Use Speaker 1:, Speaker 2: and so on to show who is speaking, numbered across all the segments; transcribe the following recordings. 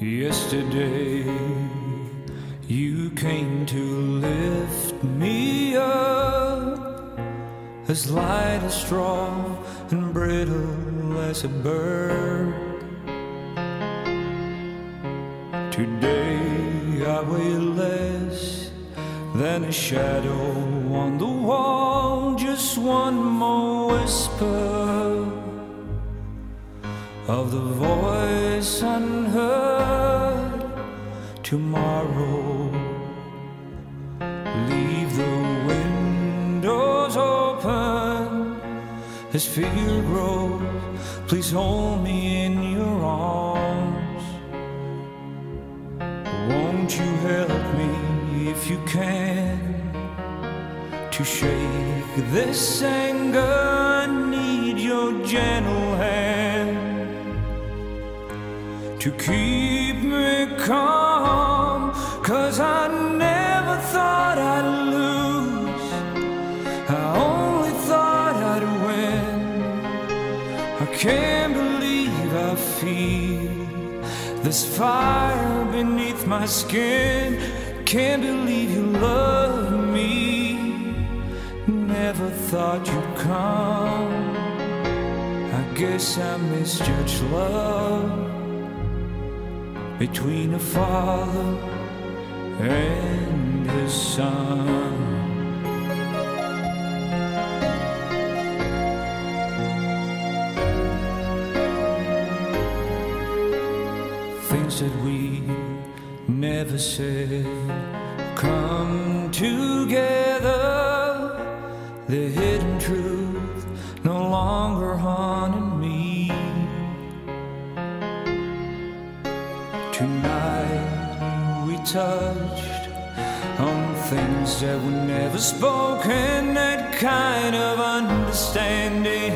Speaker 1: Yesterday, you came to lift me up, as light as straw and brittle as a bird. Today, I weigh less than a shadow on the wall, just one more whisper of the voice unheard tomorrow. Leave the windows open as fear grows. Please hold me in your arms. Won't you help me if you can to shake this anger? I need your gentle to keep me calm. Cause I never thought I'd lose, I only thought I'd win. I can't believe I feel this fire beneath my skin. Can't believe you love me. Never thought you'd come. I guess I misjudged love between a father and his son. Things that we never said come together. The hidden truth no longer haunting Tonight we touched on things that were never spoken, that kind of understanding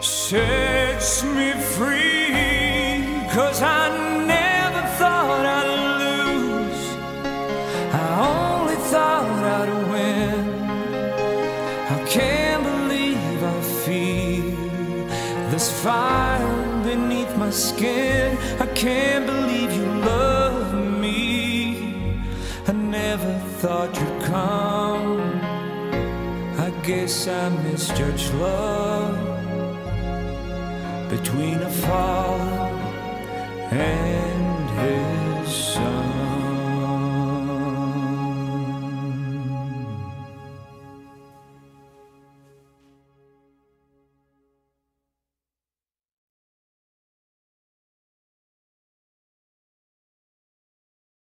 Speaker 1: sets me free. Cause I never thought I'd lose, I only thought I'd win. I can't believe I feel this fire skin. I can't believe you love me. I never thought you'd come. I guess I misjudged love between a father and